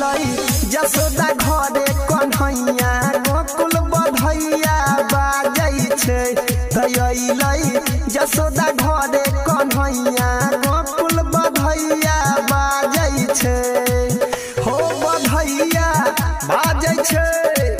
तयलै जसोदा घरे कन्हैया गोकुल बधैया बाजै छै। तयलै जसोदा घरे कन्हैया गोकुल बधैया बाजै छै। हो बधैया बाजै छै।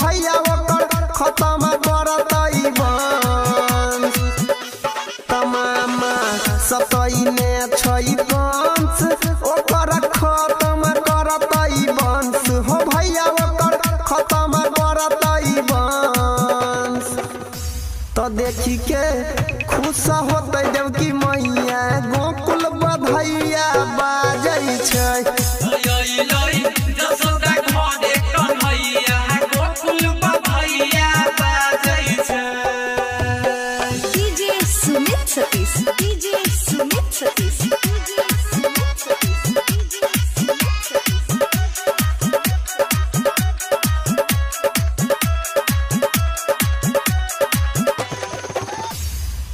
देखी के खुश होते देवकी मैया गोकुल बधैया बाजै।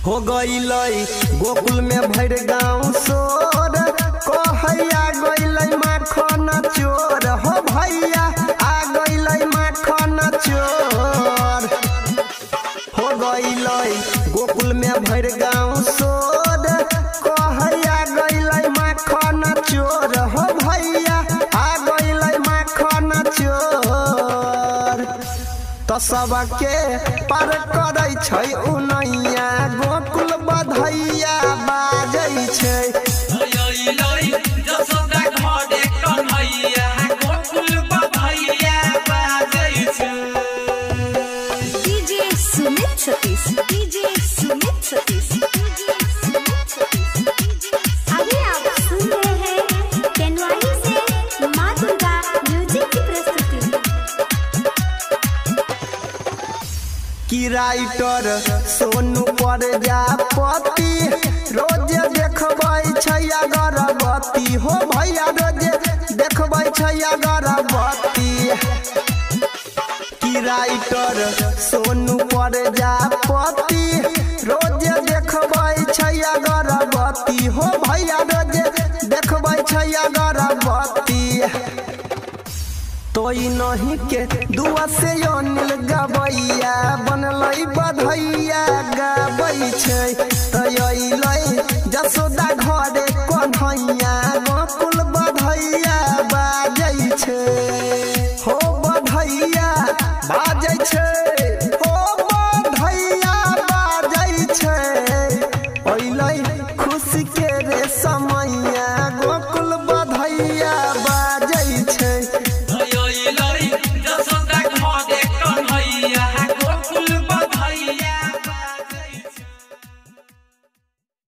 हो गईलै गोकुल में भर गाँव सोर कहैया गईलै माखन चोर। हो भैया, आ गईलै माखन चोर। हो गईलै गोकुल में भर गाँव सोर कहैया गईलै माखन चोर। हो भैया, आ गईलै माखन चोर। तो सबके पार करै उनैया। Sumit Satish. DJ Sumit Satish. अभी आप सुन रहे केनवानी से माँ दुर्गा म्यूज़िक की प्रस्तुति कि राइटर सोनू प्रजापति रोज देखबै छै अगरबत्ती हो भैया, रोज देखबै छै अगरबत्ती कि राइटर सोनू प्रजापति रोज अगरबत्ती हो भैया रोज देखबै छै तो तोई नहीं के दुआ से अनिल गबैया, बनलै बधैया गबै छै तैलै जसोदा Again.